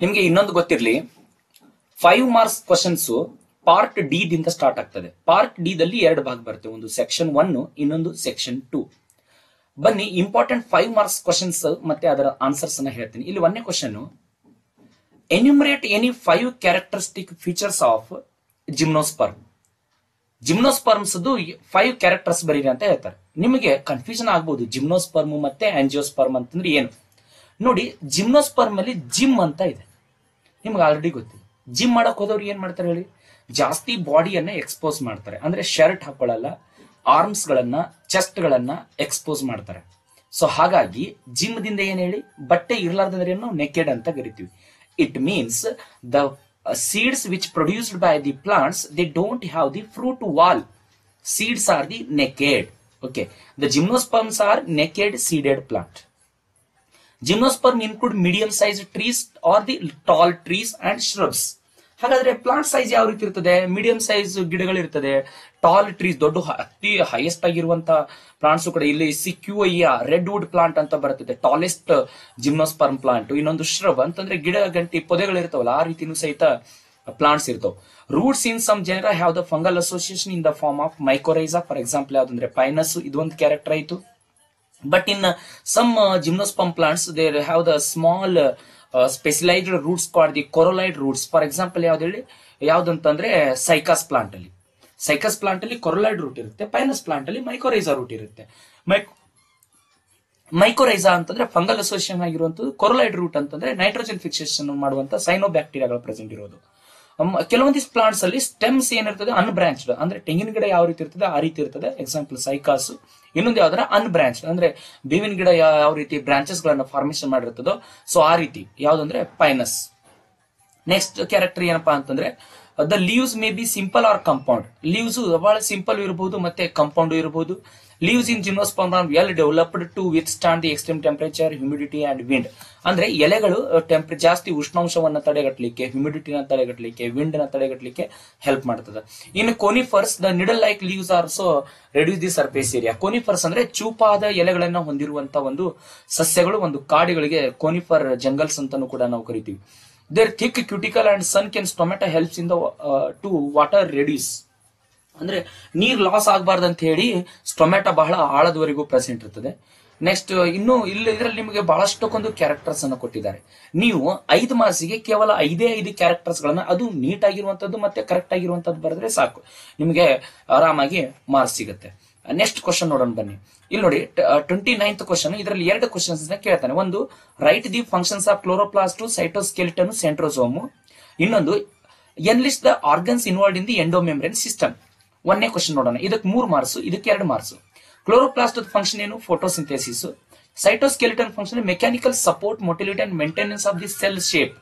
ನಿಮ್ಗೆ ಇನ್ನೊಂದು ಗೊತ್ತಿರ್ಲಿ five marks questions part D ದಿಂದ ಸ್ಟಾರ್ಟ್ ಆಗ್ತದೆ. ಪಾರ್ಟ್ ಡಿ ದಲ್ಲಿ ಎರಡು ಭಾಗ ಬರುತ್ತೆ, ಒಂದು ಸೆಕ್ಷನ್ ಒನ್ ಇನ್ನೊಂದು ಸೆಕ್ಷನ್ ಟೂ ಬನ್ನಿ ಇಂಪಾರ್ಟೆಂಟ್ ಫೈವ್ ಮಾರ್ಕ್ಸ್ ಕ್ವಶನ್ಸ್ ಮತ್ತೆ ಅದರ ಆನ್ಸರ್ಸ್ ಅನ್ನ ಹೇಳ್ತೀನಿ. ಇಲ್ಲಿ ಒಂದನೇ question enumerate any five characteristic features of gymnosperm gymnosperms five characters ಬರೀರಿ ಅಂತ ಹೇಳ್ತಾರೆ. ನಿಮಗೆ ಕನ್ಫ್ಯೂಷನ್ ಆಗ್ಬಹುದು ಜಿಮ್ನೋಸ್ಪರ್ಮ್ ಮತ್ತೆ ಆಂಜಿಯೋಸ್ಪರ್ಮ್ ಅಂತಂದ್ರೆ ಏನು? ನೋಡಿ ಜಿಮ್ನೋಸ್ಪರ್ಮ್ ಅಲ್ಲಿ ಜಿಮ್ ಅಂತ ಇದೆ. ನಿಮ್ಗೆ ಆಲ್ರೆಡಿ ಗೊತ್ತಿದೆ ಜಿಮ್ ಮಾಡಕ್ ಹೋದವ್ರು ಏನ್ ಮಾಡ್ತಾರೆ ಹೇಳಿ? ಜಾಸ್ತಿ ಬಾಡಿಯನ್ನ ಎಕ್ಸ್ಪೋಸ್ ಮಾಡ್ತಾರೆ. ಅಂದ್ರೆ ಶರ್ಟ್ ಹಾಕೊಳ್ಳಲ್ಲ ಆರ್ಮ್ಸ್ ಗಳನ್ನ ಚೆಸ್ಟ್ ಗಳನ್ನ ಎಕ್ಸ್ಪೋಸ್ ಮಾಡ್ತಾರೆ. ಸೊ ಹಾಗಾಗಿ ಜಿಮ್ ದಿಂದ ಏನ್ ಹೇಳಿ? ಬಟ್ಟೆ ಇರ್ಲಾರ್ದಂದ್ರೆ ನೆಕೆಡ್ ಅಂತ ಕರಿತೀವಿ. It means the seeds which produced by the plants they don't have the fruit wall seeds are the naked okay the gymnosperms are naked seeded plant gymnosperm include medium size trees or the tall trees and shrubs ಹಾಗಾದ್ರೆ plant size ಯಾವ ರೀತಿ ಇರ್ತದೆ? Medium size ಗಿಡಗಳಿರ್ತದೆ tall trees ದೊಡ್ಡ ಅತಿ highest ಆಗಿರುವಂತ plants ಕೂಡ ಇಲ್ಲಿ ಸಿಕ್ಯೂಯ ರೆಡ್ ವುಡ್ ಪ್ಲಾಂಟ್ ಅಂತ ಬರ್ತದೆ ಟಾಲೆಸ್ಟ್ ಜಿಮ್ನೋಸ್ಪರ್ಮ್ ಪ್ಲಾಂಟ್ ಇನ್ನೊಂದು ಶ್ರಬ್ ಅಂತಂದ್ರೆ ಗಿಡ, ಗಂಟಿ ಪೊದೆಗಳಿರ್ತಾವಲ್ಲ ಆ ರೀತಿನೂ ಸಹಿತ ಪ್ಲಾಂಟ್ಸ್ ಇರ್ತಾವ. Roots in some genera have the fungal association in the form of mycorrhiza for example ಯಾವ್ದಂದ್ರೆ Pinus ಇದೊಂದು ಕ್ಯಾರೆಕ್ಟರ್ ಆಯ್ತು. But in uh, some uh, gymnosperm plants they have the small uh, uh, specialized roots called the corolloid roots. For example ಯಾವ್ದು ಹೇಳಿ? ಯಾವ್ದಂತಂದ್ರೆ Cycas plant ಅಲ್ಲಿ. Cycas plant ಅಲ್ಲಿ coralloid root ಇರುತ್ತೆ Pinus plant ಅಲ್ಲಿ mycorrhiza root ಇರುತ್ತೆ. ಮೈಕ್ mycorrhiza ಅಂತಂದ್ರೆ ಫಂಗಲ್ ಅಸೋಸಿಯೇಷನ್ ಆಗಿರುವಂತದ್ದು ಕೊರೊಲೈಡ್ ರೂಟ್ ಅಂತಂದ್ರೆ ನೈಟ್ರೋಜನ್ ಫಿಕ್ಸೇಷನ್ ಮಾಡುವಂತ ಸೈನೋ ಬ್ಯಾಕ್ಟೀರಿಯಾಗಳು ಪ್ರೆಸೆಂಟ್ ಇರೋದು. ಕೆಲವೊಂದಿಷ್ಟು ಪ್ಲಾಂಟ್ಸ್ ಅಲ್ಲಿ ಸ್ಟೆಮ್ಸ್ ಏನಿರ್ತದೆ ಅನ್ಬ್ರಾಂಚ್ಡ್ ಅಂದ್ರೆ ತೆಂಗಿನ ಗಿಡ ಯಾವ ರೀತಿ ಇರ್ತದೆ ಆ ರೀತಿ ಇರ್ತದೆ. ಎಕ್ಸಾಂಪಲ್ ಸೈಕಾಸು ಇನ್ನೊಂದು ಯಾವ್ದಾರ ಅನ್ಬ್ರಾಂಚ್ಡ್ ಅಂದ್ರೆ ಬೇವಿನ ಗಿಡ ಯಾವ ರೀತಿ ಬ್ರಾಂಚಸ್ ಗಳನ್ನ ಫಾರ್ಮೇಶನ್ ಮಾಡಿರ್ತದೋ, ಸೊ ಆ ರೀತಿ. ಯಾವ್ದಂದ್ರೆ ಪೈನಸ್ ನೆಕ್ಸ್ಟ್ ಕ್ಯಾರೆಕ್ಟರ್ ಏನಪ್ಪಾ ಅಂತಂದ್ರೆ the leaves may be simple or compound leaves ಬಹಳ ಸಿಂಪಲ್ ಇರಬಹುದು ಮತ್ತೆ ಕಂಪೌಂಡ್ ಇರಬಹುದು leaves in gymnosperm well developed to withstand the extreme temperature humidity and wind ಅಂದ್ರೆ ಎಲೆಗಳು ಟೆಂಪ್ರೆ ಜಾಸ್ತಿ ಉಷ್ಣಾಂಶವನ್ನ ತಡೆಗಟ್ಟಲಿಕ್ಕೆ ಹ್ಯೂಮಿಡಿಟಿನ ತಡೆಗಟ್ಟಲಿಕ್ಕೆ ವಿಂಡ್ನ ತಡೆಗಟ್ಟಲಿಕ್ಕೆ ಹೆಲ್ಪ್ ಮಾಡ್ತದೆ. ಇನ್ನು conifers the needle like leaves are so reduce the surface area conifers ಅಂದ್ರೆ ಚೂಪಾದ ಎಲೆಗಳನ್ನ ಹೊಂದಿರುವಂತಹ ಒಂದು ಸಸ್ಯಗಳು, ಒಂದು ಕಾಡುಗಳಿಗೆ ಕೋನಿಫರ್ ಜಂಗಲ್ಸ್ ಅಂತಾನು ಕೂಡ ನಾವು ಕರಿತೀವಿ. Their thick cuticle and sunken stomata helps in the to water reduce ಅಂದ್ರೆ ನೀರ್ ಲಾಸ್ ಆಗಬಾರ್ದು ಅಂತ ಹೇಳಿ ಸ್ಟೊಮೆಟೊ ಬಹಳ ಆಳದವರೆಗೂ ಪ್ರೆಸೆಂಟ್ ಇರ್ತದೆ. ನೆಕ್ಸ್ಟ್ ಇನ್ನು ಇಲ್ಲಿ ಇದರಲ್ಲಿ ನಿಮಗೆ ಬಹಳಷ್ಟಕ್ಕೊಂದು ಕ್ಯಾರೆಕ್ಟರ್ಸ್ ಅನ್ನು ಕೊಟ್ಟಿದ್ದಾರೆ. ನೀವು ಐದು ಮಾರ್ಕ್ಸಿಗೆ ಕೇವಲ ಐದೇ ಐದು ಕ್ಯಾರೆಕ್ಟರ್ಸ್ ಗಳನ್ನ ಅದು ನೀಟ್ ಆಗಿರುವಂತದ್ದು ಮತ್ತೆ ಕರೆಕ್ಟ್ ಆಗಿರುವಂತದ್ದು ಬರೆದ್ರೆ ಸಾಕು. ನಿಮಗೆ ಆರಾಮಾಗಿ ಮಾರ್ಕ್ಸ್ ಸಿಗುತ್ತೆ. ನೆಕ್ಸ್ಟ್ ಕ್ವಶನ್ ನೋಡೋಣ ಬನ್ನಿ. ಇಲ್ಲಿ ನೋಡಿ ಟ್ವೆಂಟಿ ನೈನ್ತ್ ಕ್ವಶನ್ ಇದರಲ್ಲಿ ಎರಡು ಕ್ವಶನ್ಸ್ ಕೇಳ್ತಾನೆ. ಒಂದು write the functions of chloroplast cytoskeleton centrosome ಇನ್ನೊಂದು enlist the organs involved in the endomembrane system ಒಂದನೇ ಕ್ವಶನ್ ನೋಡೋಣ. ಇದಕ್ಕೆ ಮೂರು ಮಾರ್ಕ್ಸ್ ಇದಕ್ಕೆ ಎರಡು ಮಾರ್ಕ್ಸ್ ಕ್ಲೋರೋಪ್ಲಾಸ್ಟ್ ಫಂಕ್ಷನ್ ಏನು? Photosynthesis cytoskeleton function mechanical support motility and maintenance of the cell shape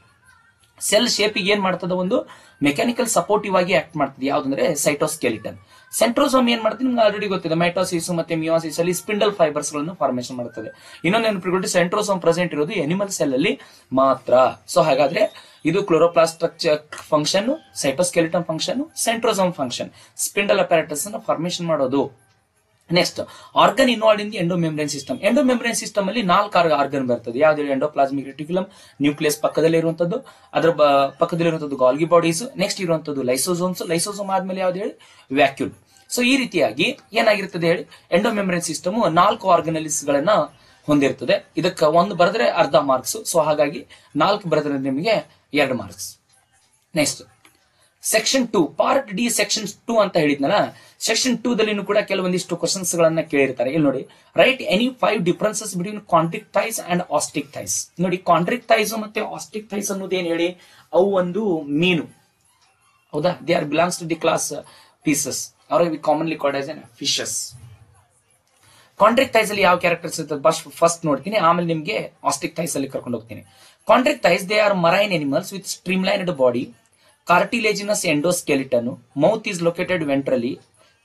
cell shape ಏನ್ ಮಾಡ್ತದ ಒಂದು? ಮೆಕ್ಯಾನಿಕಲ್ ಸಪೋರ್ಟಿವ್ ಆಗಿ ಆಕ್ಟ್ ಮಾಡ್ತದೆ. ಯಾವ್ದಂದ್ರೆ? ಸೈಟೋಸ್ಕೆಲಿಟನ್ ಸೆಂಟ್ರೋಸೋಮ್ ಏನ್ ಮಾಡ್ತದೆ ನಿಮ್ಗೆ ಆಲ್ರೆಡಿ ಗೊತ್ತಿದೆ. ಮೈಟೋಸಿಸ್ ಮತ್ತೆ ಮಿಯೋಸಿಸ್ ಅಲ್ಲಿ ಸ್ಪಿಂಡಲ್ ಫೈಬರ್ಸ್ಗಳನ್ನು ಫಾರ್ಮೇಶನ್ ಮಾಡುತ್ತದೆ. ಇನ್ನೊಂದು ನೆನಪಿಟ್ಕೊಂಡು ಸೆಂಟ್ರೋಸೋಮ್ ಪ್ರೆಸೆಂಟ್ ಇರೋದು ಎನಿಮಲ್ ಸೆಲ್ ಅಲ್ಲಿ ಮಾತ್ರ. ಸೊ ಹಾಗಾದ್ರೆ ಇದು chloroplast structure function cytoskeleton function centrosome function spindle apparatus ಅನ್ನು ಫಾರ್ಮೇಶನ್ ಮಾಡೋದು. Next organ involved in the endomembrane system endomembrane system ಅಲ್ಲಿ ನಾಲ್ಕು ಆರ್ಗನ್ ಬರ್ತದೆ. ಯಾವ್ದು ಎಂಡೋಪ್ಲಾಸ್ಮಿಕ್ ರೆಟಿಕ್ಯುಲಮ್ ನ್ಯೂಕ್ಲಿಯಸ್ ಪಕ್ಕದಲ್ಲಿ ಇರುವಂತದ್ದು ಅದರ ಪಕ್ಕದಲ್ಲಿರುವಂತದ್ದು ಗಾಲ್ಗಿ ಬಾಡೀಸ್ ನೆಕ್ಸ್ಟ್ ಇರುವಂತದ್ದು ಲೈಸೋಸೋಮ್ಸ್ ಲೈಸೋಸೋಮ್ ಆದ್ಮೇಲೆ ಯಾವ್ದು ಹೇಳಿ? ವ್ಯಾಕ್ಯೂಲ್ ಸೊ ಈ ರೀತಿಯಾಗಿ ಏನಾಗಿರ್ತದೆ ಹೇಳಿ? ಎಂಡೋಮೆಂಬ್ರೇನ್ ಸಿಸ್ಟಮ್ ನಾಲ್ಕು ಆರ್ಗನಲಿಸ್ ಗಳನ್ನ ಹೊಂದಿರ್ತದೆ. ಇದಕ್ಕೆ ಒಂದು ಬರೆದ್ರೆ ಅರ್ಧ ಮಾರ್ಕ್ಸ್ ಸೊ ಹಾಗಾಗಿ ನಾಲ್ಕು ಬರೆದ್ರೆ ನಿಮಗೆ ಎರಡು marks next section two part D section two ಅಂತ ಹೇಳಿದ್ನಲ್ಲ ಸೆಕ್ಷನ್ ಟೂ ದಲ್ಲಿನೂ ಕೂಡ ಕೆಲವೊಂದಿಷ್ಟು ಕ್ವಶನ್ಸ್ ಗಳನ್ನ ಕೇಳಿರ್ತಾರೆ. ಇಲ್ಲಿ ನೋಡಿ write any five differences between chondrichthyes and osteichthyes ನೋಡಿ ಕಾಂಟ್ರಿಕ್ ಥೈಸ್ ಮತ್ತೆ ಆಸ್ಟಿಕ್ ಥೈಸ್ ಅನ್ನೋದು ಏನ್ ಹೇಳಿ? ಅವು ಒಂದು ಮೀನು. ಹೌದಾ? They are belongs to the class Pisces ಅವರ commonly called as an fishes chondrichthyes ಅಲ್ಲಿ ಯಾವ ಕ್ಯಾರೆಕ್ಟರ್ಸ್ ಇರ್ತದೆ? ಫಸ್ಟ್ ಫಸ್ಟ್ ನೋಡ್ತೀನಿ. ಆಮೇಲೆ ನಿಮಗೆ ಆಸ್ಟಿಕ್ ಥೈಸ್ ಅಲ್ಲಿ ಕರ್ಕೊಂಡು ಹೋಗ್ತೀನಿ. Chondrichthyes they are marine animals with streamlined body cartilaginous endoskeleton mouth is located ventrally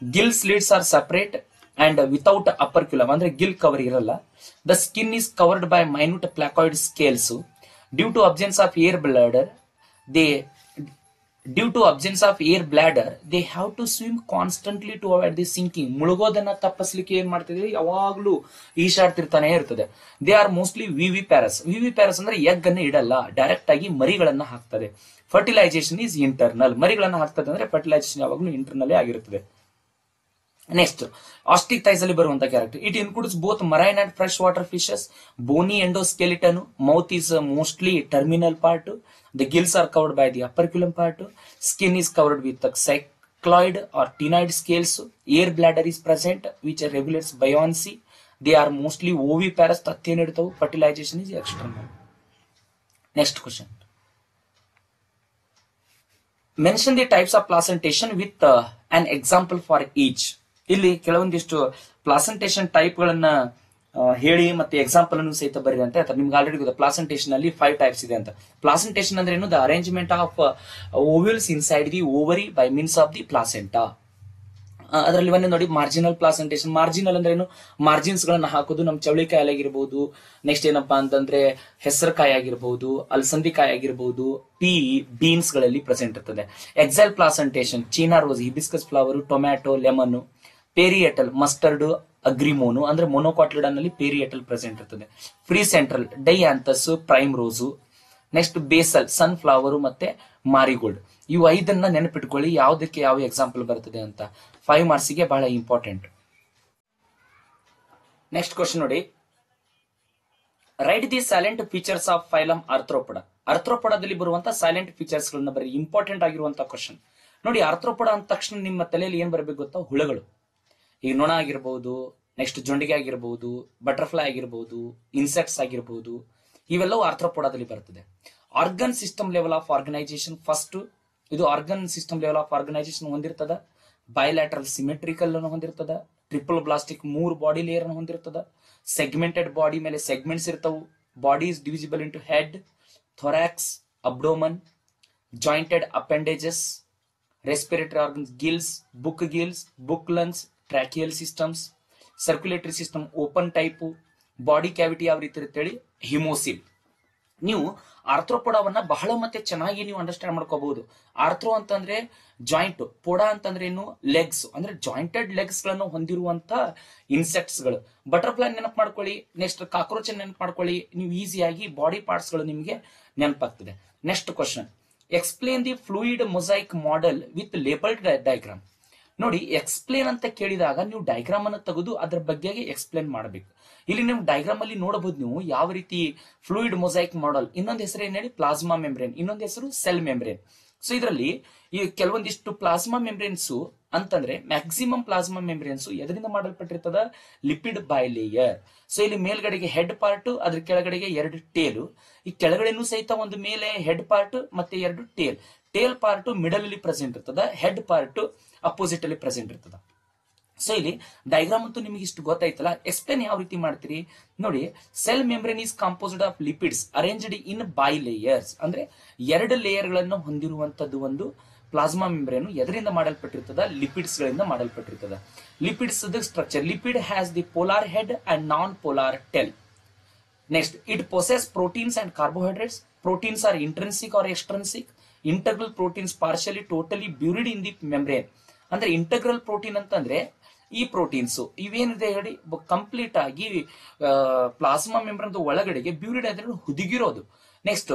gill slits are separate and without operculum ಅಂದ್ರೆ ಗಿಲ್ ಕವರ್ ಇರಲ್ಲ. The skin is covered by minute placoid scales due to absence of air bladder they due to absence of air bladder they have to swim constantly to avoid the sinking ಮುಳುಗೋದನ್ನ ತಪ್ಪಿಸ್ಲಿಕ್ಕೆ ಏನ್ ಮಾಡ್ತಿದ್ವಿ? ಯಾವಾಗ್ಲೂ ಈಶಾಡ್ತಿರ್ತಾನೆ ಇರ್ತದೆ. They are mostly ವಿ viviparous viviparous ಅಂದ್ರೆ egg ಅನ್ನ ಇಡಲ್ಲ. ಡೈರೆಕ್ಟ್ ಆಗಿ ಮರಿಗಳನ್ನ ಹಾಕ್ತದೆ. ಫರ್ಟಿಲೈಸೇಷನ್ ಈಸ್ ಇಂಟರ್ನಲ್ ಮರಿಗಳನ್ನ ಹಾಕ್ತದೆ ಅಂದ್ರೆ ಫರ್ಟಿಲೈಸೇಷನ್ ಯಾವಾಗ್ಲೂ ಇಂಟರ್ನಲ್ಲೇ ಆಗಿರುತ್ತದೆ. ನೆಕ್ಸ್ಟ್ ಆಸ್ಟಿಕ್ ಥೈಸ್ ಅಲ್ಲಿ ಬರುವಂತ character it includes both marine and fresh water fishes bony endoskeleton mouth is mostly terminal part the gills are covered by the operculum part skin is covered with cycloid or ctenoid scales air bladder is present which regulates buoyancy they are mostly oviparous ತತ್ತೇನ್ ಇಡ್ತಾವು fertilisation is external next question mention the types of placentation with an example for each ಇಲ್ಲಿ ಕೆಲವೊಂದಿಷ್ಟು placentation type ಗಳನ್ನ ಹೇಳಿ ಮತ್ತೆ example ಅನ್ನು ಸಹಿತ ಬರೆದಂತೆ ಹೇಳ್ತಾರೆ ನಿಮ್ಗೆ already ಗೊತ್ತಾ ಪ್ಲಾಸೆಂಟೇಷನ್ ಅಲ್ಲಿ ಫೈವ್ ಟೈಪ್ಸ್ ಇದೆ ಅಂತ. ಪ್ಲಾಸೆಂಟೇಷನ್ ಅಂದ್ರೆ ಏನು? The arrangement of ovules inside the ovary by means of the placenta ಅದರಲ್ಲಿ ಒಂದೇ ನೋಡಿ ಮಾರ್ಜಿನಲ್ ಪ್ಲಾಸೆಂಟೇಷನ್ ಮಾರ್ಜಿನಲ್ ಅಂದ್ರೆ ಏನು? ಮಾರ್ಜಿನ್ಸ್ ಗಳನ್ನ ಹಾಕೋದು, ನಮ್ ಚವಳಿಕಾಯಿ ಆಗಿರ್ಬೋದು ನೆಕ್ಸ್ಟ್ ಏನಪ್ಪಾ ಅಂತಂದ್ರೆ ಹೆಸರುಕಾಯಿ ಆಗಿರ್ಬೋದು ಅಲಸಂದಿಕಾಯಿ ಆಗಿರ್ಬಹುದು ಪಿ ಬೀನ್ಸ್ಗಳಲ್ಲಿ ಪ್ರೆಸೆಂಟ್ ಇರ್ತದೆ. Axile placentation China rose hibiscus flower tomato lemon parietal, mustard, ಅಗ್ರಿಮೋನು, ಅಂದ್ರೆ ಮೊನೋಕಾಟ್ಲಿಡನ್ ಅಲ್ಲಿ ಪೇರಿಯಟಲ್ ಪ್ರೆಸೆಂಟ್ ಇರ್ತದೆ. Free central dianthus primrose, next basal, sunflower ಮತ್ತೆ ಮಾರಿಗೋಲ್ಡ್. ಇವು ಐದನ್ನ ನೆನಪಿಟ್ಕೊಳ್ಳಿ, ಯಾವ್ದಕ್ಕೆ ಯಾವ ಎಕ್ಸಾಂಪಲ್ ಬರ್ತದೆ ಅಂತ. ಫೈವ್ ಮಾರ್ಕ್ಸಿಗೆ ಬಹಳ ಇಂಪಾರ್ಟೆಂಟ್. ನೆಕ್ಸ್ಟ್ ಕ್ವಶನ್ ನೋಡಿ. Write the salient features of phylum arthropoda ಅರ್ಥ್ರೋಪಡದಲ್ಲಿ ಬರುವಂತಹ ಸೈಲೆಂಟ್ ಫೀಚರ್ಸ್ ಗಳನ್ನ ಬರೀ ಇಂಪಾರ್ಟೆಂಟ್ ಆಗಿರುವಂತಹ ಕ್ವಶನ್. ನೋಡಿ ಅರ್ಥ್ರೋಪಡ ಅಂದ ತಕ್ಷಣ ನಿಮ್ಮ ತಲೆಯಲ್ಲಿ ಏನ್ ಬರಬೇಕು ಗೊತ್ತಾ? ಹುಳುಗಳು. ಈಗ ನೊಣ ಆಗಿರ್ಬಹುದು ನೆಕ್ಸ್ಟ್ ಜೊಂಡಿಗೆ ಆಗಿರ್ಬಹುದು ಬಟರ್ಫ್ಲೈ ಆಗಿರ್ಬಹುದು ಇನ್ಸೆಕ್ಟ್ಸ್ ಆಗಿರ್ಬಹುದು ಇವೆಲ್ಲವೂ ಆರ್ಥ್ರೋಪೋಡದಲ್ಲಿ ಬರ್ತದೆ organ system level of organisation first ಇದು organ system level of organisation ಹೊಂದಿರ್ತದ. ಬಯೋಲ್ಯಾಟ್ರಲ್ ಸಿಮೆಟ್ರಿಕಲ್ ಅನ್ನು ಹೊಂದಿರ್ತದ. ಟ್ರಿಪಲ್ ಬ್ಲಾಸ್ಟಿಕ್ ಮೂರ್ ಬಾಡಿ ಲೇಯರ್ ಅನ್ನು ಹೊಂದಿರ್ತದ. ಸೆಗ್ಮೆಂಟೆಡ್ ಬಾಡಿ ಮೇಲೆ ಸೆಗ್ಮೆಂಟ್ಸ್ ಇರ್ತವು. Body is divisible into head thorax abdomen jointed appendages respiratory organs gills book gills book lungs tracheal systems circulatory system open type body cavity ಯಾವ ರೀತಿ ಇರುತ್ತೆ ಹೇಳಿ ಹಿಮೋಸಿಲ್ ನೀವು ಆರ್ಥ್ರೋಪೋಡಾವನ್ನ ಬಹಳ ಮತ್ತೆ ಚೆನ್ನಾಗಿ ನೀವು ಅಂಡರ್ಸ್ಟ್ಯಾಂಡ್ ಮಾಡ್ಕೋಬಹುದು. ಆರ್ಥ್ರೋ ಅಂತಂದ್ರೆ ಜಾಯಿಂಟ್ ಪೊಡ ಅಂತಂದ್ರೆ ಏನು? ಲೆಗ್ಸ್ ಅಂದ್ರೆ ಜಾಯಿಂಟೆಡ್ ಲೆಗ್ಸ್ಗಳನ್ನು ಹೊಂದಿರುವಂತ ಇನ್ಸೆಕ್ಟ್ಸ್ಗಳು. ಬಟರ್ಫ್ಲೈ ನೆನಪು ಮಾಡ್ಕೊಳ್ಳಿ. ನೆಕ್ಸ್ಟ್ ಕಾಕ್ರೋಚ್ ನೆನಪು ಮಾಡ್ಕೊಳ್ಳಿ. ನೀವು ಈಸಿಯಾಗಿ ಬಾಡಿ ಪಾರ್ಟ್ಸ್ಗಳು ನಿಮಗೆ ನೆನಪಾಗ್ತದೆ. Next question explain the fluid mosaic model with labelled diagram ನೋಡಿ ಎಕ್ಸ್ಪ್ಲೇನ್ ಅಂತ ಕೇಳಿದಾಗ ನೀವು ಡೈಗ್ರಾಮ್ ಅನ್ನು ತೆಗೆದು ಅದ್ರ ಬಗ್ಗೆ ಎಕ್ಸ್ಪ್ಲೇನ್ ಮಾಡಬೇಕು. ಇಲ್ಲಿ ನೀವು ಡೈಗ್ರಾಮ್ ಅಲ್ಲಿ ನೋಡಬಹುದು ನೀವು ಯಾವ ರೀತಿ ಫ್ಲೂಯಿಡ್ ಮೊಸೈಕ್ ಮಾಡಲ್ ಇನ್ನೊಂದು ಹೆಸರು ಏನ್ ಪ್ಲಾಸ್ಮಾ ಮೆಂಬ್ರೇನ್ ಇನ್ನೊಂದು ಹೆಸರು ಸೆಲ್ ಮೆಂಬ್ರೇನ್ ಸೊ ಇದರಲ್ಲಿ ಈ ಕೆಲವೊಂದಿಷ್ಟು ಪ್ಲಾಸ್ಮಾ ಮೆಂಬ್ರೇನ್ಸ್ ಅಂತಂದ್ರೆ ಮ್ಯಾಕ್ಸಿಮಮ್ ಪ್ಲಾಸ್ಮಾ ಮೆಂಬ್ರೇನ್ಸ್ ಎದರಿಂದ ಮಾಡಲ್ಪಟ್ಟಿರ್ತದ? ಲಿಪಿಡ್ ಬೈ ಲೇಯರ್ ಸೊ ಇಲ್ಲಿ ಮೇಲ್ಗಡೆಗೆ ಹೆಡ್ ಪಾರ್ಟ್ ಅದ್ರ ಕೆಳಗಡೆಗೆ ಎರಡು ಟೇಲ್ ಈ ಕೆಳಗಡೆನೂ ಸಹಿತ ಒಂದು ಮೇಲೆ ಹೆಡ್ ಪಾರ್ಟ್ ಮತ್ತೆ ಎರಡು ಟೇಲ್ ಟೇಲ್ ಪಾರ್ಟ್ ಮಿಡಲ್ ಅಲ್ಲಿ ಪ್ರೆಸೆಂಟ್ ಇರ್ತದ ಹೆಡ್ ಪಾರ್ಟ್ ಅಪೋಸಿಟ್ ಅಲ್ಲಿ ಪ್ರೆಸೆಂಟ್ ಇರ್ತದ. ಸೊ ಇಲ್ಲಿ ಡೈಗ್ರಾಮ್ ಅಂತೂ ನಿಮಗೆ ಇಷ್ಟು ಗೊತ್ತಾಯ್ತಲ್ಲ ಎಕ್ಸ್ಪ್ಲೇನ್ ಯಾವ ರೀತಿ ಮಾಡ್ತೀರಿ? ನೋಡಿ cell membrane is composed of lipids arranged in bilayers ಅಂದ್ರೆ ಎರಡು ಲೇಯರ್ಗಳನ್ನು ಹೊಂದಿರುವಂತದ್ದು ಒಂದು ಪ್ಲಾಸ್ಮಾ ಮೆಂಬ್ರೇನು ಎದರಿಂದ ಮಾಡಲ್ಪಟ್ಟಿರ್ತದ ಲಿಪಿಡ್ಸ್ ಗಳಿಂದ ಮಾಡಲ್ಪಟ್ಟಿರ್ತದ. Lipids structure lipid has the polar head and non polar tail next it possess proteins and carbohydrates proteins are intrinsic or extrinsic internal proteins partially totally buried in the membrane ಅಂದ್ರೆ integral protein ಅಂತಂದ್ರೆ ಈ proteins ಇವೇನಿದೆ ಹೇಳಿ? Complete ಆಗಿ plasma membrane ಒಳಗಡೆಗೆ buried ಅಂದ್ರೆ ಹುದುಗಿರೋದು. Next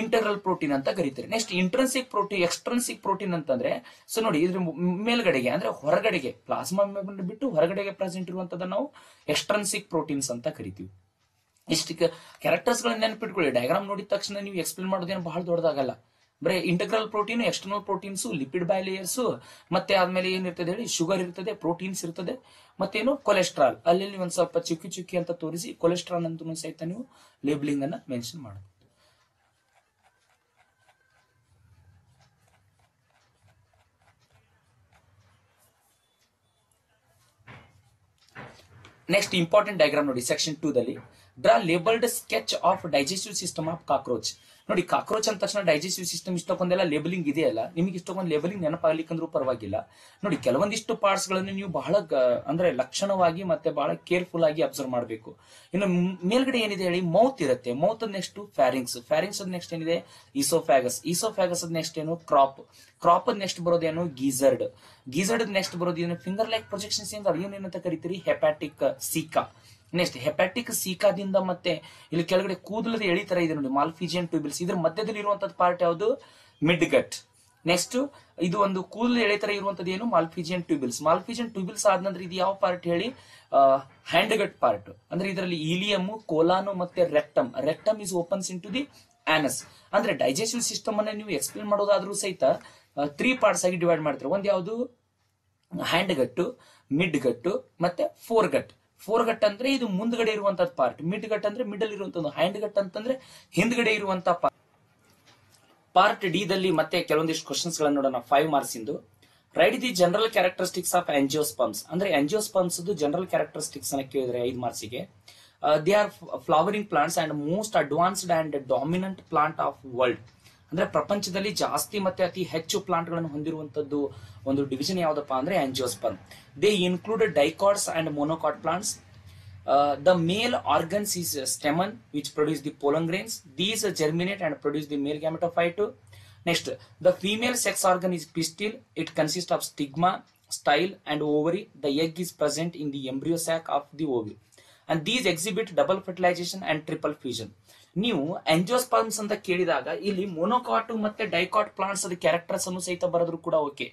internal protein ಅಂತ ಕರೀತಾರೆ. Next intrinsic protein extrinsic protein ಅಂತಂದ್ರೆ ಸೊ ನೋಡಿ, ಇದ್ರ ಮೇಲ್ಗಡೆಗೆ ಅಂದ್ರೆ ಹೊರಗಡೆಗೆ ಪ್ಲಾಸ್ಮಾ ಮೆಂಬ್ರನ್ ಬಿಟ್ಟು ಹೊರಗಡೆಗೆ ಪ್ರೆಸೆಂಟ್ ಇರುವಂತದ್ದು ನಾವು ಎಕ್ಸ್ಟ್ರೆನ್ಸಿಕ್ ಪ್ರೋಟೀನ್ಸ್ ಅಂತ ಕರಿತೀವಿ. ಇಷ್ಟು ಕ್ಯಾರೆಕ್ಟರ್ಸ್ ಗಳನ್ನ ಡಯಾಗ್ರಾಮ್ ನೋಡಿದ ತಕ್ಷಣ ನೀವು ಎಕ್ಸ್ಪ್ಲೇನ್ ಮಾಡೋದೇನು ಬಹಳ ದೊಡ್ಡದಾಗಲ್ಲ. ಬರೀ integral protein external proteins lipid bilayers ಮತ್ತೆ ಆದ್ಮೇಲೆ ಏನಿರ್ತದೆ ಹೇಳಿ ಶುಗರ್ ಇರ್ತದೆ ಪ್ರೋಟೀನ್ಸ್ ಇರ್ತದೆ, ಮತ್ತೇನು ಕೊಲೆಸ್ಟ್ರಾಲ್ ಅಲ್ಲಿ ಒಂದ್ ಸ್ವಲ್ಪ ಚುಕ್ಕಿ ಚುಕ್ಕಿ ಅಂತ ತೋರಿಸಿ ಕೊಲೆಸ್ಟ್ರಾಲ್ ಅಂತ ಸಹಿತ ನೀವು ಲೇಬಲಿಂಗ್ ಅನ್ನ ಮೆನ್ಷನ್ ಮಾಡಬಹುದು ನೆಕ್ಸ್ಟ್ ಇಂಪಾರ್ಟೆಂಟ್ ಡಯಾಗ್ರಾಮ್ ನೋಡಿ ಸೆಕ್ಷನ್ ಟೂ ದಲ್ಲಿ. Draw labelled sketch of digestive system of cockroach. ನೋಡಿ, ಕಾಕ್ರೋಚ್ ಅಂದ ತಕ್ಷಣ ಡೈಜೆಸ್ಟಿವ್ ಸಿಸ್ಟಮ್ ಇಷ್ಟೊಂದೆಲ್ಲ ಲೇಬಲಿಂಗ್ ಇದೆಯಲ್ಲ ನಿಮಗೆ ಇಷ್ಟೊಂದು ಲೇಬಲಿಂಗ್ ನೆನಪಾಗ್ಲಿಕ್ಕಂದ್ರೂ ಪರವಾಗಿಲ್ಲ. ನೋಡಿ, ಕೆಲವೊಂದಿಷ್ಟು ಪಾರ್ಟ್ಸ್ಗಳನ್ನು ನೀವು ಬಹಳ ಅಂದ್ರೆ ಲಕ್ಷಣವಾಗಿ ಮತ್ತೆ ಬಹಳ ಕೇರ್ಫುಲ್ ಆಗಿ ಅಬ್ಸರ್ವ್ ಮಾಡಬೇಕು. ಇನ್ನು ಮೇಲ್ಗಡೆ ಏನಿದೆ ಹೇಳಿ? ಮೌತ್ ಇರುತ್ತೆ. Mouth next pharynx. ಫ್ಯಾರಿಂಗ್ಸ್ ಅದ್ ನೆಕ್ಸ್ಟ್ ಏನಿದೆ? ಈಸೋಫ್ಯಾಗಸ್. ಈಸೋಫ್ಯಾಗಸ್ ನೆಕ್ಸ್ಟ್ ಏನು? ಕ್ರಾಪ್. ಕ್ರಾಪ್ ನೆಕ್ಸ್ಟ್ ಬರೋದೇನು ಗೀಸರ್ಡ್. ಗೀಸರ್ಡ್ ನೆಕ್ಸ್ಟ್ ಬರೋದೇನು ಫಿಂಗರ್ ಲೈಕ್ ಪ್ರೊಜೆಕ್ಷನ್ಸ್ ಏನ್ ಏನಂತ ಕರಿತೀರಿ? ಹೆಪ್ಯಾಟಿಕ್ ಸೀಕಾ. ನೆಕ್ಸ್ಟ್ ಹೆಪ್ಯಾಟಿಕ್ ಸೀಕಾದಿಂದ ಮತ್ತೆ ಇಲ್ಲಿ ಕೆಳಗಡೆ ಕೂದಲದ ಎಳಿ ತರ ಇದೆ ನೋಡಿ, ಮಾಲ್ಫಿಜಿಯನ್ ಟ್ಯೂಬಿಲ್ಸ್. ಇದ್ರ ಮಧ್ಯದಲ್ಲಿ ಇರುವಂತದ್ದು ಪಾರ್ಟ್ ಯಾವುದು? ಮಿಡ್ ಗಟ್ ನೆಕ್ಸ್ಟ್ ಇದು ಒಂದು ಕೂದಲು ಎಳೆ ತರ ಇರುವಂತದ್ದು ಏನು? ಮಾಲ್ಫಿಜಿಯನ್ ಟ್ಯೂಬಿಲ್ಸ್. ಮಾಲ್ಫಿಜಿಯನ್ ಟ್ಯೂಬಿಲ್ಸ್ ಆದ ನಂತರ ಇದು ಯಾವ ಪಾರ್ಟ್ ಹೇಳಿ? ಹ್ಯಾಂಡ್ ಗಟ್ ಪಾರ್ಟ್ ಅಂದ್ರೆ ಇದರಲ್ಲಿ ಈಲಿಯಮ್ ಕೋಲಾನು ಮತ್ತೆ rectum. Rectum is opens into the anus ಅಂದ್ರೆ ಡೈಜೆಸ್ಟಿವ್ ಸಿಸ್ಟಮ್ ಅನ್ನ ನೀವು ಎಕ್ಸ್ಪ್ಲೇನ್ ಮಾಡೋದಾದ್ರೂ ಸಹಿತ ತ್ರೀ ಪಾರ್ಟ್ಸ್ ಆಗಿ ಡಿವೈಡ್ ಮಾಡ್ತಾರೆ. ಒಂದ್ ಯಾವುದು? ಹ್ಯಾಂಡ್ ಗಟ್ಟು ಮಿಡ್ ಗಟ್ಟು ಮತ್ತೆ ಫೋರ್ ಗಟ್ ಫೋರ್ ಗಟ್ ಅಂದ್ರೆ ಇದು ಮುಂದ್ಗಡೆ ಇರುವಂತಹ ಪಾರ್ಟ್ ಮಿಡ್ ಗಟ್ ಅಂದ್ರೆ ಮಿಡಲ್ ಇರುವಂತದ್ದು ಹ್ಯಾಂಡ್ ಗಟ್ ಅಂತಂದ್ರೆ ಹಿಂದ್ಗಡೆ ಇರುವಂತ ಪಾರ್ಟ್ ಪಾರ್ಟ್ ಡಿ ದಲ್ಲಿ ಮತ್ತೆ ಕೆಲವೊಂದಿಷ್ಟು ಕ್ವಶನ್ಸ್ ಗಳನ್ನ ನೋಡೋಣ. Five marks into. Write the general characteristics of angiosperms ಅಂದ್ರೆ ಎಂಜಿಯೋಸ್ಪಮ್ಸ್ ಜನರಲ್ ಕ್ಯಾರೆಕ್ಟರಿಸ್ಟಿಕ್ಸ್ ಅನ್ನ ಕೇಳಿದ್ರೆ ಐದು ಮಾರ್ಕ್ಸಿಗೆ they are flowering plants and most advanced and dominant plant of world ಅಂದ್ರೆ ಪ್ರಪಂಚದಲ್ಲಿ ಜಾಸ್ತಿ ಮತ್ತೆ ಅತಿ ಹೆಚ್ಚು ಪ್ಲಾಂಟ್ಗಳನ್ನು ಹೊಂದಿರುವಂತದ್ದು ಒಂದು ಡಿವಿಷನ್ ಯಾವ್ದಪ್ಪ ಅಂದ್ರೆ angiosperm they include dicots and monocot plants the male organs is stamen which produce which pollen grains these pollen grains. Produce the male and next the male sex organ is pistil it consist of stigma style and ovary the egg is present in the embryo sac of the ovule and these exhibit double fertilisation and triple double ನೀವು angiosperms ಅಂತ ಕೇಳಿದಾಗ ಇಲ್ಲಿ monocot ಮತ್ತೆ dicot plants ಅದ characters ಅನ್ನು ಸಹಿತ ಬರೆದ್ರು ಕೂಡ ಓಕೆ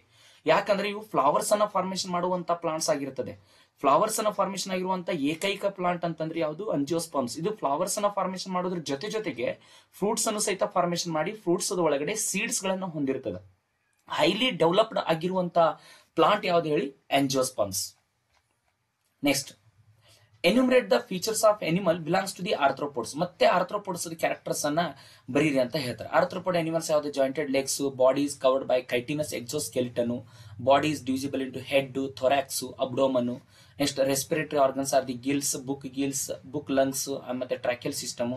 ಯಾಕಂದ್ರೆ ಇವು ಫ್ಲವರ್ಸ್ ಅನ್ನ ಫಾರ್ಮೇಶನ್ ಮಾಡುವಂತ ಪ್ಲಾಂಟ್ಸ್ ಆಗಿರ್ತದೆ. ಫ್ಲವರ್ಸ್ ಅನ್ನ ಫಾರ್ಮೇಶನ್ ಆಗಿರುವಂತ ಏಕೈಕ ಪ್ಲಾಂಟ್ ಅಂತಂದ್ರೆ ಯಾವುದು? ಅಂಜಿಯೋಸ್ಪಮ್ಸ್ ಇದು ಫ್ಲವರ್ಸ್ ಅನ್ನ ಫಾರ್ಮೇಶನ್ ಮಾಡೋದ್ರ ಜೊತೆ ಜೊತೆಗೆ ಫ್ರೂಟ್ಸ್ ಅನ್ನು ಸಹಿತ ಫಾರ್ಮೇಶನ್ ಮಾಡಿ ಫ್ರೂಟ್ಸ್ ಒಳಗಡೆ ಸೀಡ್ಸ್ ಗಳನ್ನ ಹೊಂದಿರ್ತದೆ. ಹೈಲಿ ಡೆವಲಪ್ಡ್ ಆಗಿರುವಂತ ಪ್ಲಾಂಟ್ ಯಾವ್ದು ಹೇಳಿ? Angiosperms next enumerate the features of animal belongs to the arthropods ಮತ್ತೆ ಆರ್ಥ್ರೋಪೋಡ್ಸ್ ಕ್ಯಾರೆಕ್ಟರ್ಸ್ ಅನ್ನ ಬರೀರಿ ಅಂತ ಹೇಳ್ತಾರೆ. ಆರ್ಥ್ರೋಪೋಡ್ ಎನಿಮಲ್ಸ್ ಯಾವ್ದು? Jointed legs bodies covered by chitinous exoskeleton bodies divisible into head thorax abdomen next respiratory organs are the gills book gills book lungs ಮತ್ತೆ tracheal system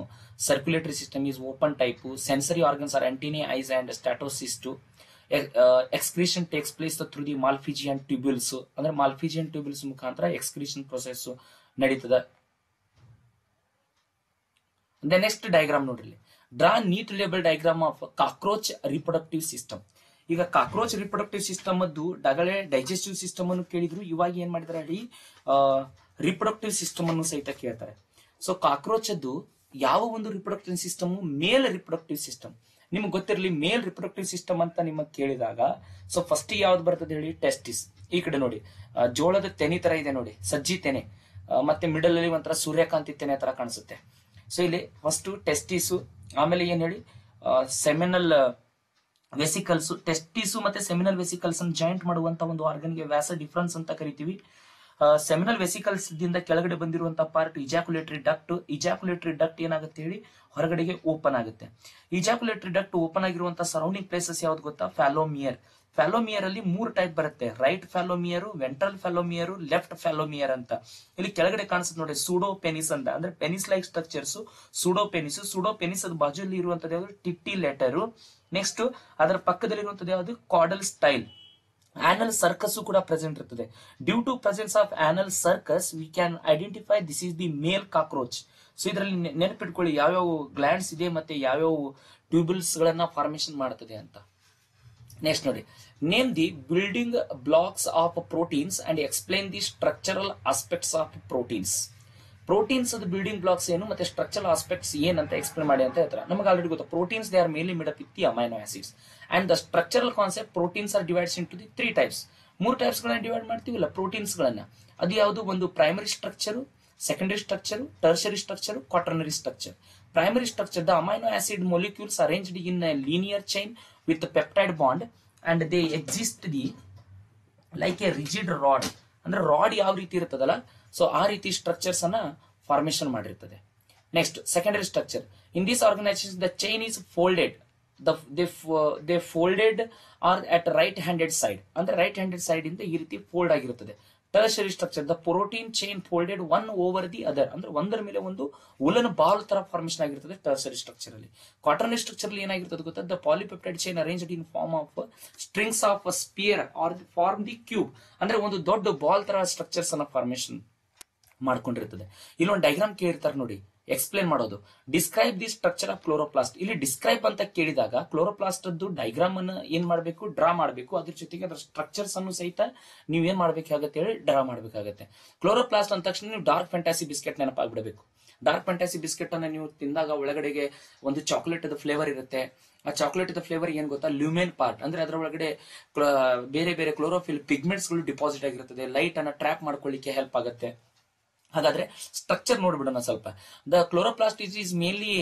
circulatory system is open type sensory organs are antennae eyes and statocyst excretion takes place through the Malpighian tubules ಅಂದ್ರೆ Malpighian tubules ಮುಖಾಂತರ excretion process ನಡೀತದ. The next diagram ನೋಡ್ರಿ. Draw neat label diagram of cockroach reproductive system ಈಗ cockroach reproductive system ಅದು ಡಗಳೆ digestive system ಅನ್ನು ಕೇಳಿದ್ರು. ಇವಾಗ ಏನ್ ಮಾಡಿದಾರೆ ಹೇಳಿ? ರಿಪ್ರೊಡಕ್ಟಿವ್ ಸಿಸ್ಟಮ್ ಅನ್ನು ಸಹಿತ ಕೇಳ್ತಾರೆ. ಸೊ ಕಾಕ್ರೋಚ್ ಅದು ಯಾವ ಒಂದು reproductive system male reproductive system ನಿಮ್ಗೆ ಗೊತ್ತಿರಲಿ, ಮೇಲ್ ರಿಪ್ರೊಡಕ್ಟಿವ್ ಸಿಸ್ಟಮ್ ಅಂತ ನಿಮಗೆ ಕೇಳಿದಾಗ ಸೊ ಫಸ್ಟ್ ಯಾವ್ದು ಬರ್ತದೆ ಹೇಳಿ? ಟೆಸ್ಟಿಸ್ ಈ ಕಡೆ ನೋಡಿ. ಜೋಳದ ತೆನೆ ತರ ಇದೆ ನೋಡಿ. ಸಜ್ಜಿ ತೆನೆ. ಮತ್ತೆ ಮಿಡಲ್ ಅಲ್ಲಿ ಒಂಥರ ಸೂರ್ಯಕಾಂತಿ ತೆನೆ ತರ ಕಾಣಿಸುತ್ತೆ. ಸೊ ಇಲ್ಲಿ ಫಸ್ಟ್ ಟೆಸ್ಟಿಸು ಆಮೇಲೆ ಏನ್ ಹೇಳಿ ಸೆಮಿನಲ್ ವೆಸಿಕಲ್ಸ್ ಟೆಸ್ಟಿಸು ಮತ್ತೆ ಸೆಮಿನಲ್ ವೆಸಿಕಲ್ಸ್ ಅನ್ನು ಜಾಯಿಂಟ್ ಮಾಡುವಂತ ಒಂದು ಆರ್ಗನ್ಗೆ ವ್ಯಾಸ ಡಿಫ್ರೆನ್ಸ್ ಅಂತ ಕರಿತೀವಿ. ಸೆಮಿನಲ್ ವೆಸಿಕಲ್ಸ್ ದಿಂದ ಕೆಳಗಡೆ ಬಂದಿರುವಂತಹ part ejaculatory duct ejaculatory duct ಏನಾಗುತ್ತೆ ಹೇಳಿ, ಹೊರಗಡೆಗೆ ಓಪನ್ ಆಗುತ್ತೆ. ಇಜಾಕ್ಯುಲೇಟರಿ ಡಕ್ಟ್ ಓಪನ್ ಆಗಿರುವಂತಹ ಸರೌಂಡಿಂಗ್ ಪ್ಲೇಸಸ್ ಯಾವ್ದು ಗೊತ್ತಾ? ಫ್ಯಾಲೋಮಿಯರ್ ಫ್ಯಾಲೋಮಿಯರ್ ಅಲ್ಲಿ ಮೂರು ಟೈಪ್ ಬರುತ್ತೆ. Right phallomere ventral phallomere left phallomere ಅಂತ. ಇಲ್ಲಿ ಕೆಳಗಡೆ ಕಾಣಿಸುತ್ತೆ ನೋಡಿ ಸೂಡೋ ಪೆನಿಸ್ ಅಂತ. ಅಂದ್ರೆ penis like structures pseudo penis pseudo penis ಅದು ಬಾಜುಲಿ ಇರುವಂತದ್ದು ಯಾವುದು? ಟಿಟ್ಟಿ ಲೆಟರ್ ನೆಕ್ಸ್ಟ್ ಅದರ ಪಕ್ಕದಲ್ಲಿರುವಂತದ್ದು ಯಾವುದು? ಕಾಡಲ್ ಸ್ಟೈಲ್ ಆನಲ್ ಸರ್ಕಸ್ ಕೂಡ ಪ್ರೆಸೆಂಟ್ ಇರ್ತದೆ. Due to presence of anal cercus we can identify this is the male cockroach so ಇದರಲ್ಲಿ ನೆನಪಿಟ್ಕೊಳ್ಳಿ ಯಾವ್ಯಾವ ಗ್ಲಾಂಡ್ಸ್ ಇದೆ ಮತ್ತೆ ಯಾವ್ಯಾವ ಟ್ಯೂಬಲ್ಸ್ ಗಳನ್ನ ಫಾರ್ಮೇಶನ್ ಮಾಡ್ತದೆ ಅಂತ. ನೆಕ್ಸ್ಟ್ ನೋಡಿ. Name the building blocks of proteins and explain the structural aspects of proteins proteins ಅದು ಬಿಲ್ಡಿಂಗ್ ಬ್ಲಾಕ್ಸ್ ಏನು, ಮತ್ತೆ ಸ್ಟ್ರಕ್ಚರಲ್ ಆಸ್ಪೆಕ್ಟ್ಸ್ ಏನ್ ಅಂತ ಎಕ್ಸ್ಪ್ಲೇನ್ ಮಾಡಿ ಅಂತ ಹೇಳ್ತಾರೆ. ನಮಗೆ ಆಲ್ರೆಡಿ ಗೊತ್ತು. Proteins they are mainly made up with amino acids and the structural concept proteins are divides into the three types ಮೂರು ಟೈಪ್ಸ್ ಗಳನ್ನ ಡಿವೈಡ್ ಮಾಡ್ತೀವಲ್ಲ ಪ್ರೋಟೀನ್ಸ್ ಗಳನ್ನ. ಅದು ಯಾವುದು? ಒಂದು primary structure secondary structure tertiary structure quaternary structure primary structure the amino acid molecules arranged in a linear chain with a peptide bond, and they exist the like a rigid rod ಅಂದ್ರೆ rod ಯಾವ ರೀತಿ ಇರ್ತದಲ್ಲ so ಆ ರೀತಿ structures ಅನ್ನ formation ಮಾಡಿರ್ತದೆ. Next secondary structure in this organisation the chain is folded they folded are at right handed side ಅಂದ್ರೆ right handed side ಇಂದ ಈ ರೀತಿ ಫೋಲ್ಡ್ ಆಗಿರುತ್ತದೆ. Tertiary structure the protein chain folded one over the other ಅಂದ್ರೆ ಒಂದರ ಮೇಲೆ ಒಂದು woollen ball ತರ ಫಾರ್ಮೇಶನ್ ಆಗಿರ್ತದೆ ಟರ್ಸರಿ ಸ್ಟ್ರಕ್ಚರ್ ಅಲ್ಲಿ. ಕಾಟನ್ ಸ್ಟ್ರಕ್ಚರ್ ಅಲ್ಲಿ ಏನಾಗಿರ್ತದೆ ಗೊತ್ತಾ? The polypeptide chain arranged in form of strings of sphere or form the cube ಅಂದ್ರೆ ಒಂದು ದೊಡ್ಡ ಬಾಲ್ ತರ ಸ್ಟ್ರಕ್ಚರ್ಸ್ ಅನ್ನ ಫಾರ್ಮೇಶನ್ ಮಾಡ್ಕೊಂಡಿರ್ತದೆ. ಇಲ್ಲೊಂದು ಡೈಗ್ರಾಮ್ ಕೇಳಿರ್ತಾರೆ ನೋಡಿ. ಎಕ್ಸ್ಪ್ಲೇನ್ ಮಾಡೋದು. Describe the structure of chloroplast ಇಲ್ಲಿ ಡಿಸ್ಕ್ರೈಬ್ ಅಂತ ಕೇಳಿದಾಗ ಕ್ಲೋರೋಪ್ಲಾಸ್ಟ್ ಡೈಗ್ರಾಮ್ ಅನ್ನು ಏನ್ ಮಾಡಬೇಕು? ಡ್ರಾ ಮಾಡಬೇಕು. ಅದ್ರ ಜೊತೆಗೆ ಅದರ ಸ್ಟ್ರಕ್ಚರ್ಸ್ ಅನ್ನು ಸಹಿತ ನೀವ್ ಏನ್ ಮಾಡ್ಬೇಕಾಗತ್ತೆ ಹೇಳಿ ಡ್ರಾ ಮಾಡ್ಬೇಕಾಗತ್ತೆ. ಕ್ಲೋರೋಪ್ಲಾಸ್ಟ್ ಅಂದ ತಕ್ಷಣ ನೀವು ಡಾರ್ಕ್ ಫ್ಯಾಂಟಾಸಿ ಬಿಸ್ಕೆಟ್ ನೆನಪಾಗ್ಬಿಡಬೇಕು. ಡಾರ್ಕ್ ಫ್ಯಾಂಟಾಸಿ ಬಿಸ್ಕೆಟ್ ಅನ್ನ ನೀವು ತಿಂದಾಗ ಒಳಗಡೆಗೆ ಒಂದು ಚಾಕ್ಲೇಟ್ ಫ್ಲೇವರ್ ಇರುತ್ತೆ. ಆ ಚಾಕ್ಲೇಟ್ ಫ್ಲೇವರ್ ಏನ್ ಗೊತ್ತಾ? ಲ್ಯೂಮೆನ್ ಪಾರ್ಟ್ ಅಂದ್ರೆ ಅದರ ಒಳಗಡೆ ಬೇರೆ ಬೇರೆ ಕ್ಲೋರೋಫಿಲ್ ಪಿಗ್ಮೆಂಟ್ಸ್ಗಳು ಡಿಪಾಸಿಟ್ ಆಗಿರುತ್ತದೆ ಲೈಟ್ ಅನ್ನ ಟ್ರ್ಯಾಪ್ ಮಾಡ್ಕೊಳ್ಳಿಕ್ಕೆ ಹೆಲ್ಪ್ ಆಗುತ್ತೆ. ಹಾಗಾದ್ರೆ ಸ್ಟ್ರಕ್ಚರ್ ನೋಡ್ಬಿಡೋಣ ಸ್ವಲ್ಪ. The chloroplast is is mainly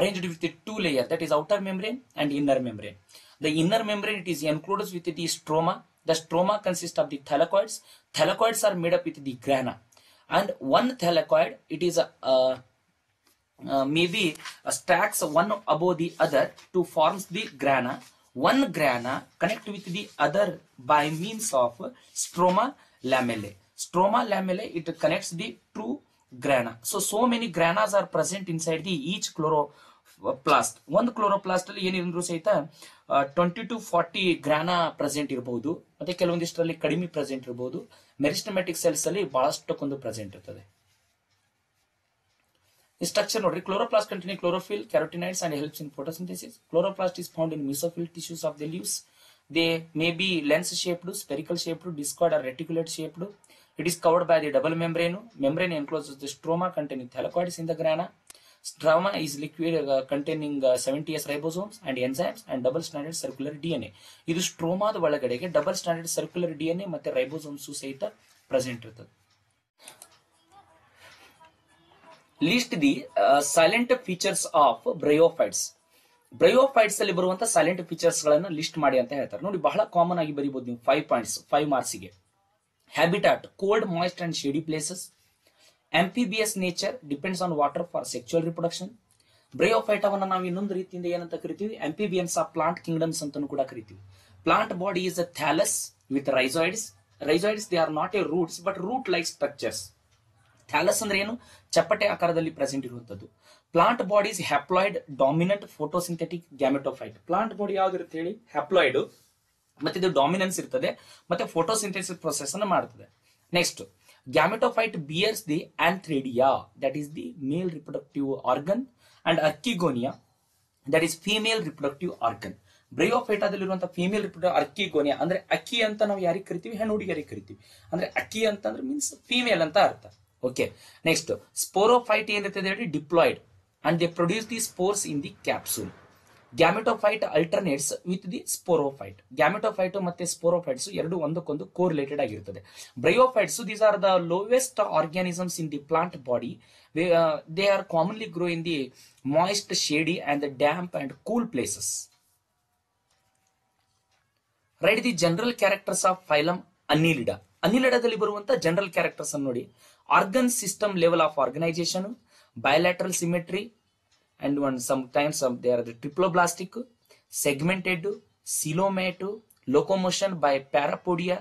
arranged with two layer that is outer membrane and inner membrane the inner membrane it is encloses with the stroma the stroma consist of the thylakoids thylakoids are made up with the grana and one thylakoid it is uh, maybe uh, stacks one above the other to forms the grana. One grana connect with the other by means of stroma lamellae. Stroma lamellae it connects the two grana. So so many granas are present inside the each chloroplast. ಒಂದು chloroplast ಅಲ್ಲಿ ಏನಿದ್ರು ಸಹಿತ twenty to forty grana present ಇರಬಹುದು ಮತ್ತೆ ಕೆಲವೊಂದಿಷ್ಟರಲ್ಲಿ ಕಡಿಮೆ present ಇರಬಹುದು meristematic cells ಅಲ್ಲಿ ಬಹಳಷ್ಟಕ್ಕೊಂದು ಪ್ರೆಸೆಂಟ್ ಇರ್ತದೆ. ಸ್ಟ್ರಕ್ಚರ್ ನೋಡ್ರಿ. Chloroplast containing chlorophyll carotenoids and helps in photosynthesis chloroplast is found in mesophyll tissues of the leaves they may be lens shaped spherical shaped discoid or reticulate shaped it is covered by the double membrane. Membrane encloses the stroma containing thylakoids in the grana. Stroma is liquid uh, containing uh, 70s ribosomes and enzymes and double stranded circular DNA. ಇದು ಸ್ಟ್ರೋಮಾದ ಒಳಗಡೆಗೆ double standard circular DNA ಮತ್ತೆ ribosomes ಸಹಿತ present ಇರ್ತದೆ list the salient features of bryophytes bryophytes ಅಲ್ಲಿ ಬರುವಂತ silent features ಗಳನ್ನ list ಮಾಡಿ ಅಂತ ಹೇಳ್ತಾರೆ ನೋಡಿ ಬಹಳ ಕಾಮನ್ ಆಗಿ ಬರೀಬಹುದು ನೀವು five points five ಮಾರ್ಕ್ಸ್ಗೆ habitat cold moist and shady places amphibious nature depends on water for sexual reproduction ಬ್ರಯೋಫೈಟವನ್ನ ನಾವು ಇನ್ನೊಂದು ರೀತಿಯಿಂದ ಏನಂತ ಕರಿತೀವಿ? ಆಂಫಿಬಿಯನ್ಸ್ ಆಫ್ ಪ್ಲಾಂಟ್ ಕಿಂಗ್ಡಮ್ಸ್ ಅಂತಾನು ಕೂಡ ಕರಿತೀವಿ. Plant body is a thallus with rhizoids rhizoids they are not a roots but root like structures thallus ಅಂದ್ರೆ ಏನು? ಚಪ್ಪಟೆ ಆಕಾರದಲ್ಲಿ ಪ್ರೆಸೆಂಟ್ ಇರುವಂತದ್ದು plant body bodies haploid dominant photosynthetic gametophyte plant body ಯಾವ್ದಿರುತ್ತೆ ಹೇಳಿ? Haploid ಮತ್ತೆ ಇದು ಡಾಮಿನೆನ್ಸ್ ಇರ್ತದೆ, ಮತ್ತೆ ಫೋಟೋಸಿಂಥೆಸಿಸ್ ಪ್ರೊಸೆಸ್ ಅನ್ನು ಮಾಡ್ತದೆ. Next gametophyte bears the antheridia that is the male reproductive organ and archegonia that is female reproductive organ ಬ್ರಯೋಫೈಟಾದಲ್ಲಿರುವಂತಹ female reproductive archegonia ಅಂದ್ರೆ ಅಕ್ಕಿ ಅಂತ ನಾವು ಯಾರಿಗೆ ಕರಿತೀವಿ? ಹೆಣ್ಣು ಹುಡುಗಿಯರಿಗೆ ಕರಿತೀವಿ. ಅಂದ್ರೆ ಅಕ್ಕಿ ಅಂತಂದ್ರೆ ಮೀನ್ಸ್ ಫೀಮೇಲ್ ಅಂತ ಅರ್ಥ. ಓಕೆ ನೆಕ್ಸ್ಟ್ ಸ್ಪೋರೋಫೈಟ್ ಏನಿರ್ತದೆ ಹೇಳಿ? Diploid and they produce the spores in the capsule gametophyte alternates with the sporophyte gametophyte ಮತ್ತೆ ಸ್ಪೋರೋಫೈಟ್ಸ್ ಎರಡು ಒಂದಕ್ಕೊಂದು ಕೋರಿಲೇಟೆಡ್ ಆಗಿರುತ್ತದೆ bryophytes these are the lowest organisms in the plant body they are commonly grow in the moist shady and the damp and cool places write the general characters of phylum annelida ಅನಿಲಿಡದಲ್ಲಿ ಬರುವಂತ general characters ಅನ್ನು ನೋಡಿ. Organ system level of organisation bilateral symmetry and one sometimes they are triploblastic segmented coelomate locomotion by parapodia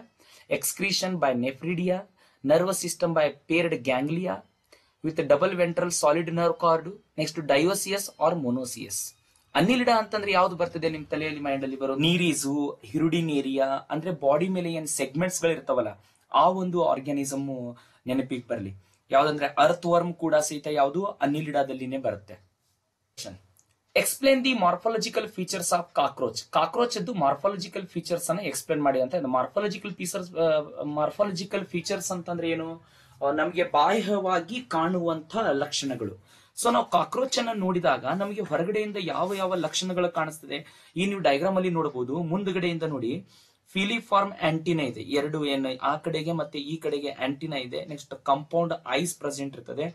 excretion by nephridia nervous system by paired ganglia with double ventral solid nerve cord next dioecious or monoecious annelida ಅಂತಂದ್ರೆ ಯಾವ್ದು ಬರ್ತದೆ ನಿಮ್ ತಲೆಯಲ್ಲಿ mind ಅಲ್ಲಿ ಬರೋ ನೀರೀಸು ಹಿರುಡಿನೇರಿಯಾ, ಅಂದ್ರೆ body ಮೇಲೆ ಏನ್ ಸೆಗ್ಮೆಂಟ್ಸ್ ಗಳಿರ್ತಾವಲ್ಲ, ಆ ಒಂದು ಆರ್ಗ್ಯಾನಿಸಮ್ ನೆನಪಿಗೆ ಬರಲಿ. ಯಾವ್ದಂದ್ರೆ ಅರ್ತ್ ವರ್ಮ್ ಕೂಡ ಸಹಿತ ಯಾವುದು ಅನ್ನಿಲಿಡಾದಲ್ಲಿನೇ ಬರುತ್ತೆ. Explain the morphological features of cockroach cockroach ಅದು ಮಾರ್ಫಾಲಜಿಕಲ್ ಫೀಚರ್ಸ್ ಅನ್ನ ಎಕ್ಸ್ಪ್ಲೇನ್ ಮಾಡಿ ಅಂತ ಮಾರ್ಫಾಲಜಿಕಲ್ ಫೀಚರ್ಸ್ ಮಾರ್ಫಾಲಜಿಕಲ್ ಫೀಚರ್ಸ್ ಅಂತಂದ್ರೆ ಏನು? ನಮಗೆ ಬಾಹ್ಯವಾಗಿ ಕಾಣುವಂತ ಲಕ್ಷಣಗಳು. ಸೊ ನಾವು ಕಾಕ್ರೋಚ್ ಅನ್ನ ನೋಡಿದಾಗ ನಮಗೆ ಹೊರಗಡೆಯಿಂದ ಯಾವ ಯಾವ ಲಕ್ಷಣಗಳು ಕಾಣಿಸ್ತದೆ? ಈ ನೀವು ಡೈಗ್ರಾಮ್ ಅಲ್ಲಿ ನೋಡಬಹುದು ಮುಂದ್ಗಡೆಯಿಂದ ನೋಡಿ. ಫಿಲಿಫಾರ್ಮ್ ಆಂಟಿನಾ ಇದೆ. ಎರಡು ಏನು, ಆ ಕಡೆಗೆ ಮತ್ತೆ ಈ ಕಡೆಗೆ ಆಂಟಿನಾ ಇದೆ. ನೆಕ್ಸ್ಟ್ ಕಂಪೌಂಡ್ ಐಸ್ ಪ್ರೆಸೆಂಟ್ ಇರ್ತದೆ.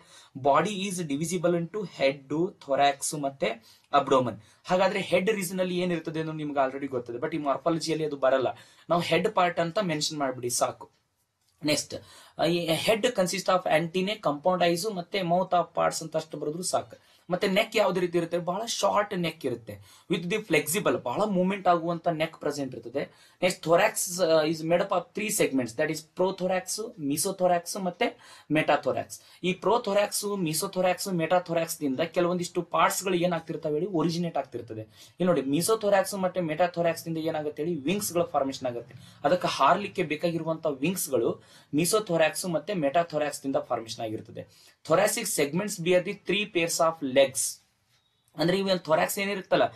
Body is divisible to head thorax ಮತ್ತೆ ಅಬ್ಡೋಮನ್ ಹಾಗಾದ್ರೆ ಹೆಡ್ ರೀಸನ್ ಅಲ್ಲಿ ಏನಿರ್ತದೆ ಅನ್ನೋದು ನಿಮ್ಗೆ ಆಲ್ರೆಡಿ ಗೊತ್ತದೆ. ಬಟ್ ಈ ಮಾರ್ಫಾಲಜಿಯಲ್ಲಿ ಅದು ಬರಲ್ಲ. ನಾವು ಹೆಡ್ ಪಾರ್ಟ್ ಅಂತ ಮೆನ್ಷನ್ ಮಾಡ್ಬಿಡಿ, ಸಾಕು. Next head consist of antennae compound eyes ಮತ್ತೆ ಮೌತ್ ಆಫ್ ಪಾರ್ಟ್ಸ್ ಅಂತ ಅಷ್ಟು ಬರೆದ್ರು ಸಾಕು. ಮತ್ತೆ ನೆಕ್ ಯಾವ್ದು ರೀತಿ ಇರುತ್ತೆ, ಬಹಳ ಶಾರ್ಟ್ ನೆಕ್ ಇರುತ್ತೆ. ವಿತ್ ದಿ ಫ್ಲೆಕ್ಸಿಬಲ್ ಬಹಳ ಮೂವ್ಮೆಂಟ್ ಆಗುವಂತ ನೆಕ್ ಪ್ರೆಸೆಂಟ್ ಇರ್ತದೆ. Next thorax is made up of three segments that is prothorax mesothorax ಮತ್ತೆ ಮೆಟಾಥೊರಾಕ್ಸ್ ಈ ಪ್ರೋಥೊರಾಕ್ಸ್ ಮಿಸೋಥೊರಾಕ್ಸ್ ಮೆಟಾಥೊರಾಕ್ಸ್ ದಿಂದ ಕೆಲವೊಂದಿಷ್ಟು ಪಾರ್ಟ್ಸ್ಗಳು ಏನಾಗ್ತಿರ್ತಾವೆ ಹೇಳಿ ಒರಿಜಿನೇಟ್ ಆಗ್ತಿರ್ತದೆ. ಇಲ್ಲಿ ನೋಡಿ ಮಿಸೋಥೊರಾಕ್ಸ್ ಮತ್ತೆ ಮೆಟಾಥೊರಾಕ್ಸ್ ದಿಂದ ಏನಾಗುತ್ತೆ ಹೇಳಿ ವಿಂಗ್ಸ್ಗಳ ಫಾರ್ಮೇಶನ್ ಆಗುತ್ತೆ. ಅದಕ್ಕೆ ಹಾರ್ಲಿಕ್ಕೆ ಬೇಕಾಗಿರುವಂತಹ ವಿಂಗ್ಸ್ಗಳು ಮಿಸೋಥೊರಾಕ್ಸ್ ಮತ್ತೆ ಮೆಟಾಥೊರಾಕ್ಸ್ ದಿಂದ ಫಾರ್ಮೇಶನ್ ಆಗಿರ್ತದೆ. Thoracic segments bear the three pairs of legs ಅಂದ್ರೆ ಇವನ್ ಥೊರಾಕ್ಸ್ ಏನಿರುತ್ತಲ್ಲ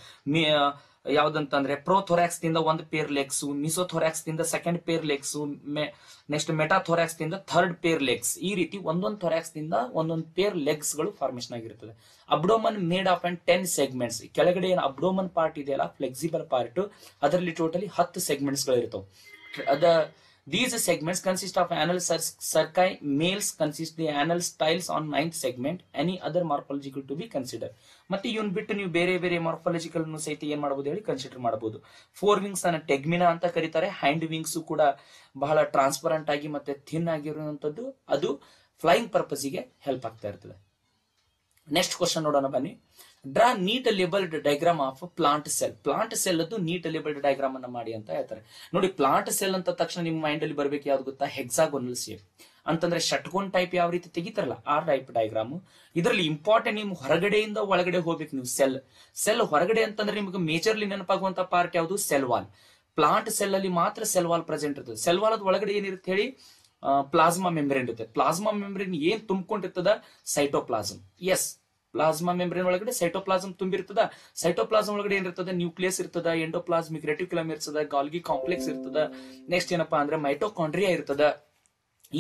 ಯಾವ್ದಂತಂದ್ರೆ ಪ್ರೋ ಥೊರಾಕ್ಸ್ ದಿಂದ ಒಂದು ಪೇರ್ ಲೆಗ್ಸ್ ಮಿಸೋ ಥೊರಾಕ್ಸ್ ದಿಂದ second pair legs next metathorax ದಿಂದ ಥರ್ಡ್ ಪೇರ್ ಲೆಗ್ಸ್ ಈ ರೀತಿ ಒಂದೊಂದು ಥೊರಾಕ್ಸ್ ದಿಂದ ಒಂದೊಂದು ಪೇರ್ ಲೆಗ್ಸ್ಗಳು ಫಾರ್ಮೇಶನ್ ಆಗಿರುತ್ತದೆ. Abdomen made of and ten segments ಕೆಳಗಡೆ ಏನು ಅಬ್ಡೋಮನ್ ಪಾರ್ಟ್ ಇದೆಯಲ್ಲ? ಫ್ಲೆಕ್ಸಿಬಲ್ ಪಾರ್ಟ್ ಅದರಲ್ಲಿ ಟೋಟಲಿ ಹತ್ತು ಸೆಗ್ಮೆಂಟ್ಸ್ಗಳು ಇರ್ತವೆ ಅದ These segments consist of anal cerci. Males consist, the anal styles on ninth segment. Any other morphological to be considered. ಮತ್ತೆ ಇವನ್ ಬಿಟ್ಟು ನೀವು ಬೇರೆ ಬೇರೆ ಮಾರ್ಫಾಲಜಿಕಲ್ ಸಹಿತ ಏನ್ ಮಾಡಬಹುದು ಹೇಳಿ ಕನ್ಸಿಡರ್ ಮಾಡಬಹುದು ಫೋರ್ ವಿಂಗ್ಸ್ ಅನ್ನ ಟೆಗ್ಮಿನಾ ಅಂತ ಕರೀತಾರೆ ಹ್ಯಾಂಡ್ ವಿಂಗ್ಸ್ ಕೂಡ ಬಹಳ ಟ್ರಾನ್ಸ್ಪರೆಂಟ್ ಆಗಿ ಮತ್ತೆ ಥಿನ್ ಆಗಿರುವಂತದ್ದು, ಅದು ಫ್ಲೈಯಿಂಗ್ ಪರ್ಪಸ್ಗೆ ಹೆಲ್ಪ್ ಆಗ್ತಾ ಇರ್ತದೆ ನೆಕ್ಸ್ಟ್ ಕ್ವಶನ್ ನೋಡೋಣ ಬನ್ನಿ. Draw neat labelled diagram of plant cell plant cell ಅದು ನೀಟ್ ಲೇಬಲ್ಡ್ ಡೈಗ್ರಾಮ್ ಅನ್ನ ಮಾಡಿ ಅಂತ ಹೇಳ್ತಾರೆ. ನೋಡಿ ಪ್ಲಾಂಟ್ ಸೆಲ್ ಅಂತ ತಕ್ಷಣ ನಿಮ್ಮ ಮೈಂಡ್ ಅಲ್ಲಿ ಬರ್ಬೇಕು ಯಾವ್ದು ಗೊತ್ತಾ? ಹೆಕ್ಸಾಗೋನಲ್ ಶೇಪ್ ಅಂತಂದ್ರೆ ಷಟ್ಕೋನ್ ಟೈಪ್ ಯಾವ ರೀತಿ ತೆಗಿತಾರಲ್ಲ, ಆ ಟೈಪ್ ಡೈಗ್ರಾಮ್ ಇದರಲ್ಲಿ ಇಂಪಾರ್ಟೆಂಟ್ ನಿಮ್ ಹೊರಗಡೆಯಿಂದ ಒಳಗಡೆ ಹೋಗ್ಬೇಕು ನೀವು ಸೆಲ್ ಸೆಲ್ ಹೊರಗಡೆ ಅಂತಂದ್ರೆ ನಿಮಗೆ ಮೇಜರ್ಲಿ ನೆನಪಾಗುವಂತ ಪಾರ್ಟ್ ಯಾವುದು? ಸೆಲ್ ವಾಲ್ ಪ್ಲಾಂಟ್ ಸೆಲ್ ಅಲ್ಲಿ ಮಾತ್ರ ಸೆಲ್ ವಾಲ್ ಪ್ರೆಸೆಂಟ್ ಇರ್ತದೆ. ಸೆಲ್ ವಾಲ್ ಅದ್ ಒಳಗಡೆ ಏನಿರುತ್ತೆ ಹೇಳಿ? ಪ್ಲಾಸ್ಮಾ ಮೆಂಬ್ರೇನ್ ಇರುತ್ತೆ. ಪ್ಲಾಸ್ಮಾ ಮೆಂಬ್ರೇನ್ ಏನ್ ತುಂಬಿಕೊಂಡಿರ್ತದ? ಸೈಟೋಪ್ಲಾಸಮ್ ಎಸ್ ಪ್ಲಾಸ್ಮಾ ಮೆಂಬ್ರೇನ್ ಒಳಗಡೆ ಸೈಟೋಪ್ಲಾಸಮ್ ತುಂಬಿರ್ತದ. ಸೈಟೋಪ್ಲಾಸಮ್ ಒಳಗಡೆ ಏನಿರ್ತದ? ನ್ಯೂಕ್ಲಿಯಸ್ ಇರ್ತದ, ಎಂಡೋಪ್ಲಾಸ್ಮಿಕ್ ರೆಟಿಕ್ಯುಲಮ್ ಇರ್ತದ, ಗಾಲ್ಗಿ ಕಾಂಪ್ಲೆಕ್ಸ್ ಇರ್ತದ. ನೆಕ್ಸ್ಟ್ ಏನಪ್ಪಾ ಅಂದ್ರೆ ಮೈಟೋಕಾಂಡ್ರಿಯಾ ಇರ್ತದ.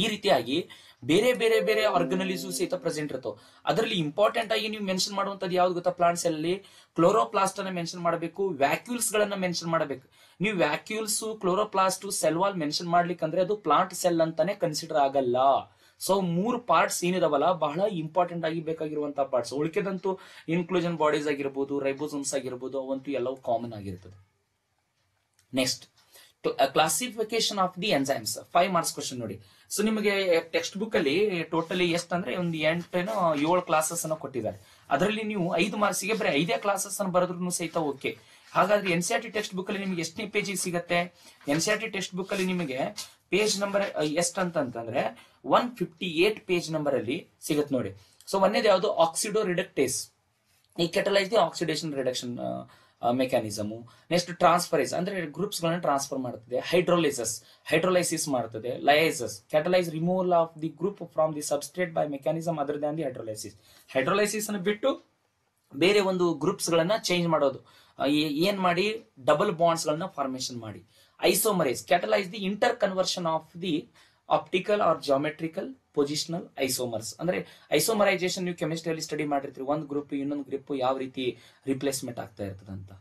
ಈ ರೀತಿಯಾಗಿ ಬೇರೆ ಬೇರೆ ಬೇರೆ ಆರ್ಗನಲಿಸು ಸಹಿತ ಪ್ರೆಸೆಂಟ್ ಇರ್ತವೆ. ಅದರಲ್ಲಿ ಇಂಪಾರ್ಟೆಂಟ್ ಆಗಿ ನೀವು ಮೆನ್ಷನ್ ಮಾಡುವಂತದ್ದು ಯಾವ್ದು ಗೊತ್ತಾ? ಪ್ಲಾಂಟ್ಸ್ ಅಲ್ಲಿ ಕ್ಲೋರೋಪ್ಲಾಸ್ಟ್ ಅನ್ನ ಮೆನ್ಷನ್ ಮಾಡಬೇಕು ವ್ಯಾಕ್ಯೂಲ್ಸ್ ಗಳನ್ನ ಮೆನ್ಷನ್ ಮಾಡಬೇಕು. ನೀವು vacuoles chloroplast cell wall mention ಮಾಡ್ಲಿಕ್ಕೆ ಅಂದ್ರೆ ಅದು ಪ್ಲಾಂಟ್ ಸೆಲ್ ಅಂತಾನೆ ಕನ್ಸಿಡರ್ ಆಗಲ್ಲ. ಸೊ ಮೂರು ಪಾರ್ಟ್ಸ್ ಏನಿದಾವಲ್ಲ, ಬಹಳ ಇಂಪಾರ್ಟೆಂಟ್ ಆಗಿ ಬೇಕಾಗಿರುವಂತಹ ಪಾರ್ಟ್ಸ್ ಉಳಿಕೆದಂತೂ ಇನ್ಕ್ಲೂಷನ್ ಬಾಡೀಸ್ ಆಗಿರ್ಬೋದು ರೈಬೋಸೋಮ್ಸ್ ಆಗಿರ್ಬೋದು, ಅವಂತೂ ಎಲ್ಲವೂ ಕಾಮನ್ ಆಗಿರ್ತದೆ. Next classification of the enzymes five marks question ನೋಡಿ. ಸೊ ನಿಮಗೆ ಟೆಕ್ಸ್ಟ್ ಬುಕ್ ಅಲ್ಲಿ ಟೋಟಲಿ ಎಷ್ಟಂದ್ರೆ ಒಂದು ಎಂಟೇನೋ ಏಳು ಕ್ಲಾಸಸ್ ಅನ್ನು ಕೊಟ್ಟಿದ್ದಾರೆ. ಅದರಲ್ಲಿ ನೀವು ಐದು ಮಾರ್ಕ್ಸ್ಗೆ ಬರೀ ಐದೇ ಕ್ಲಾಸಸ್ ಅನ್ನು ಬರೆದ್ರು ಸಹಿತ ಓಕೆ ಹಾಗಾದ್ರೆ N C R T textbook ಅಲ್ಲಿ ನಿಮಗೆ ಎಷ್ಟನೇ ಪೇಜ್ ಸಿಗುತ್ತೆ? N C R T textbook ಅಲ್ಲಿ ನಿಮಗೆ ಪೇಜ್ ನಂಬರ್ ಎಷ್ಟು ಅಂತಂತಂದ್ರೆ one fifty eight page number ಅಲ್ಲಿ ಸಿಗುತ್ತೆ ನೋಡಿ. ಸೊ ಒಂದೇದು ಯಾವುದು? ಆಕ್ಸಿಡೋ ರಿಡಕ್ಟೇಸ್ ಈ catalyse the oxidation reduction mechanism next transferase ಅಂದ್ರೆ ಗ್ರೂಪ್ಸ್ ಗಳನ್ನ ಟ್ರಾನ್ಸ್ಫರ್ ಮಾಡುತ್ತದೆ ಹೈಡ್ರೋಲೈಸಸ್ ಹೈಡ್ರೋಲೈಸಿಸ್ ಮಾಡುತ್ತದೆ lyases catalyse removal of the group from the substrate by mechanism other the hydrolysis hydrolysis ಅನ್ನು ಬಿಟ್ಟು ಬೇರೆ ಒಂದು ಗ್ರೂಪ್ಸ್ ಗಳನ್ನ ಚೇಂಜ್ ಮಾಡೋದು ಏನ್ ಮಾಡಿ? ಡಬಲ್ ಬಾಂಡ್ಸ್ ಗಳನ್ನ ಫಾರ್ಮೇಶನ್ ಮಾಡಿ. Isomerase catalyse the interconversion of the optical or geometrical positional isomers ಅಂದ್ರೆ ಐಸೋಮರೈಸೇಷನ್ ನೀವು ಕೆಮಿಸ್ಟ್ರಿಯಲ್ಲಿ ಸ್ಟಡಿ ಮಾಡಿರ್ತೀರಿ. ಒಂದು ಗ್ರೂಪ್ ಇನ್ನೊಂದು ಗ್ರೂಪ್ ಯಾವ ರೀತಿ ರಿಪ್ಲೇಸ್ಮೆಂಟ್ ಆಗ್ತಾ ಇರ್ತದೆ ಅಂತ.